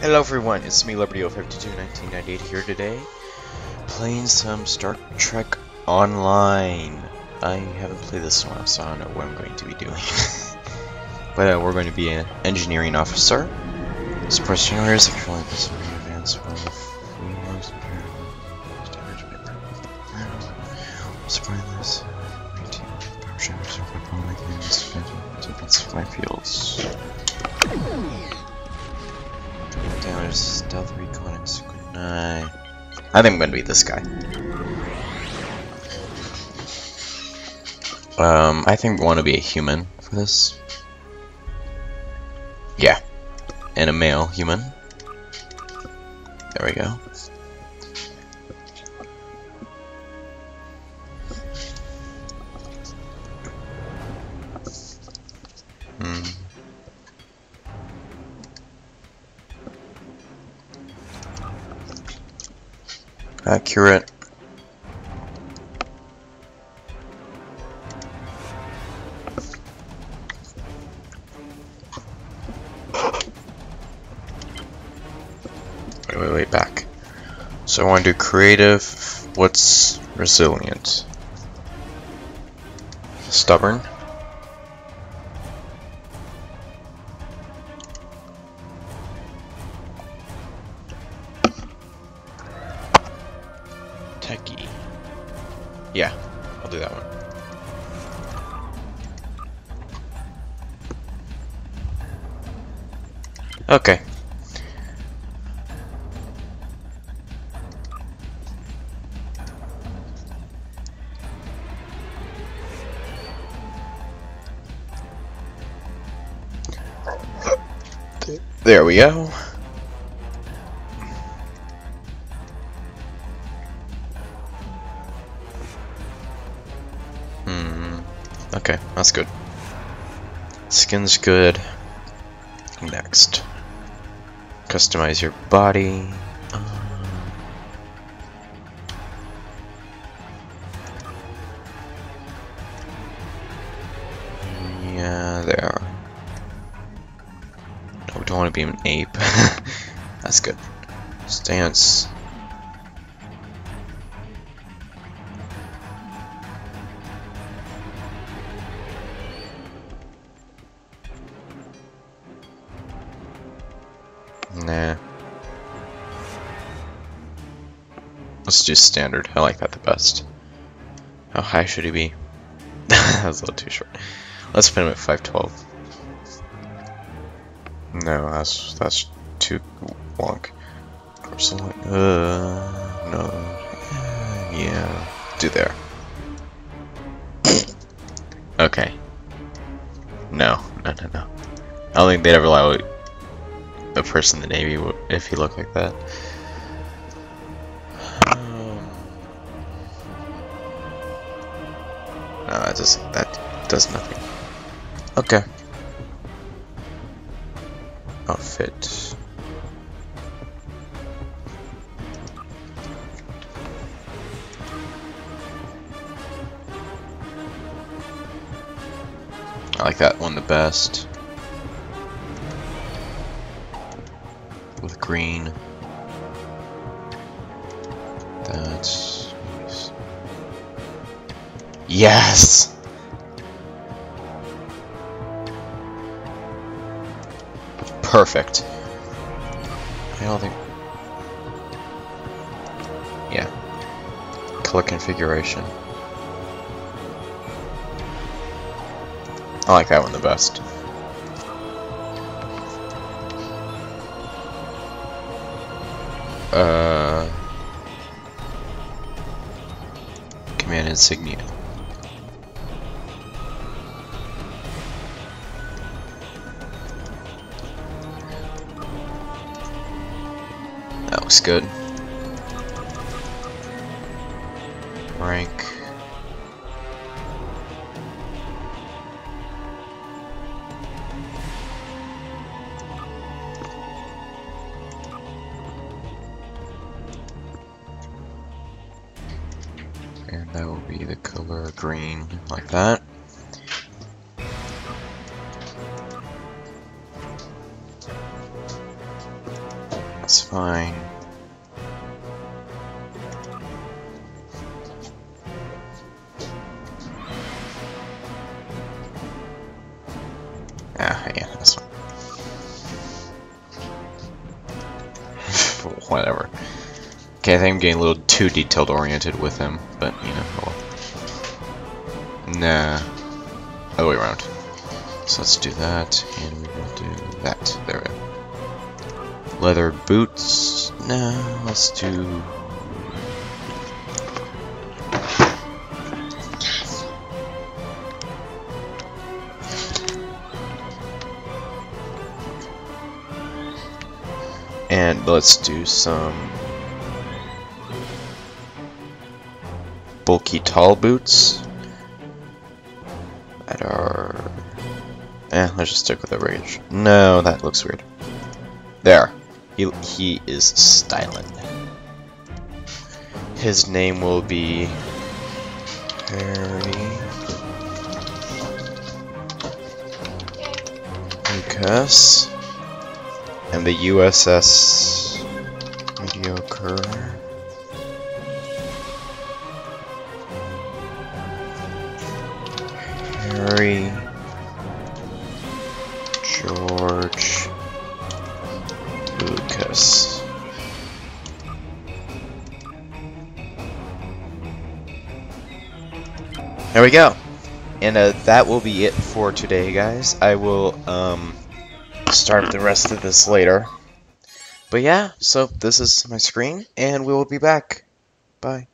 Hello everyone, it's me Liberty052 1998 here today, playing some Star Trek Online. I haven't played this one, so I don't know what I'm going to be doing. but uh, we're going to be an engineering officer. Suppress generators, controlling this advanced Supplying this. Power generators supply fields. Damage, stealth, recon, and. I think I'm gonna be this guy. Um, I think we want to be a human for this. Yeah. And a male human. There we go. Accurate. Wait, wait, wait, back. So I want to do creative. What's resilient? Stubborn? Yeah, I'll do that one. Okay. There we go. Okay, that's good. Skin's good. Next. Customize your body. Um, yeah, there. No, we don't want to be an ape. that's good. Stance. Let's do standard. I like that the best. How high should he be? that was a little too short. Let's put him at 512. No, that's that's too wonk. Uh, no, yeah, do there. okay. No, no, no, no. I don't think they'd ever allow a person in the Navy if he looked like that. Does that does nothing. Okay. Outfit. I like that one the best. with green. That's. Yes. Perfect. I don't think. Yeah. Color configuration. I like that one the best. Uh, command insignia. That looks good. Rank. And that will be the color green, like that. That's fine. Ah, yeah, that's fine. Whatever. Okay, I think I'm getting a little too detailed oriented with him, but you know, oh well. Nah. Other way around. So let's do that, and we will do that. There we go. Leather boots. No, let's do. And let's do some bulky tall boots that are Eh, let's just stick with the rage. No, that looks weird. There. He, he is styling. His name will be... Harry... Lucas. And the USS... Mediocre... Harry... There we go. And uh, that will be it for today, guys. I will um, start the rest of this later. But yeah, so this is my screen, and we will be back. Bye.